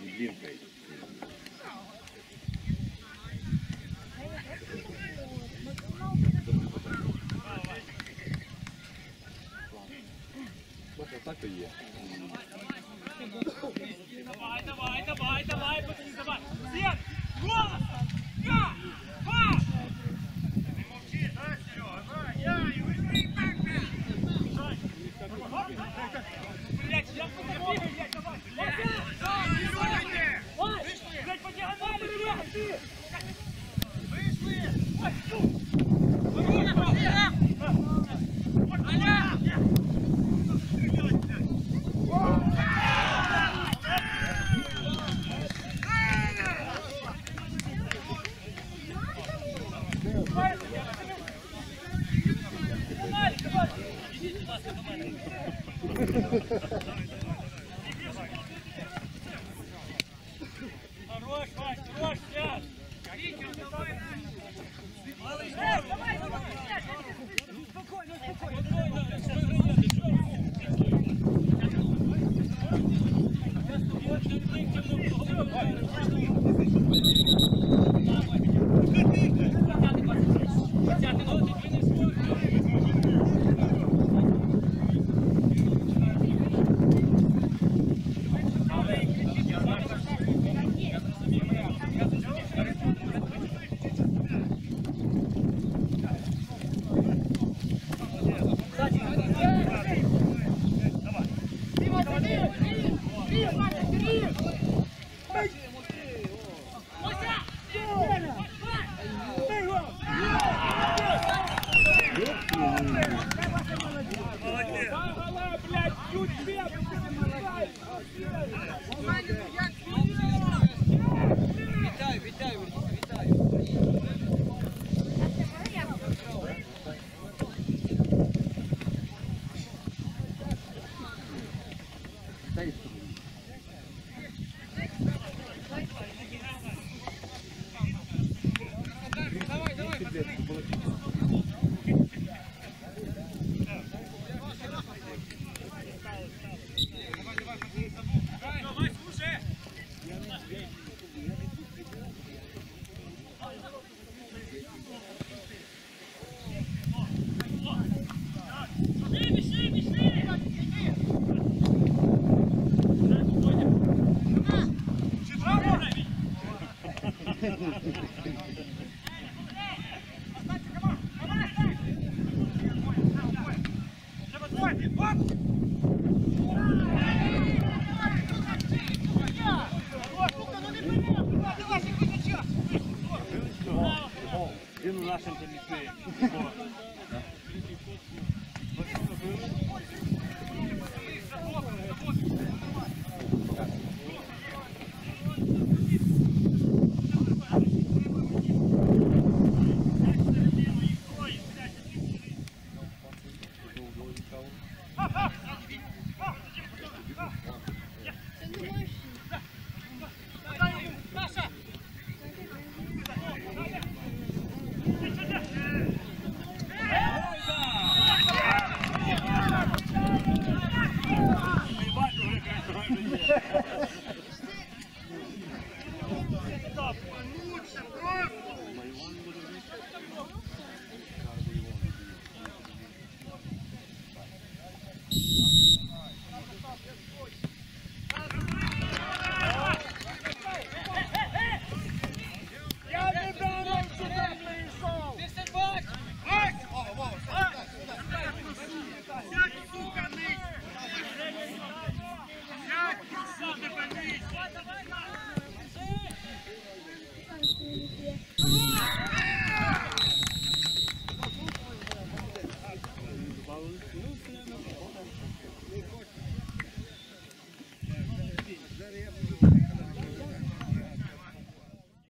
Не блинкай. Може, так і є. Давай, давай, давай, давай, давай. Свет, голос! Хорош, Вась, хорош, Сяж! Эй, давай, давай, Спокойно, Good, Треба двойки! Оп! Він у нашому 好好，加油！好，使劲！好，加油！真他妈屎！来，我们干！加油！大胜！再见！再见！cold.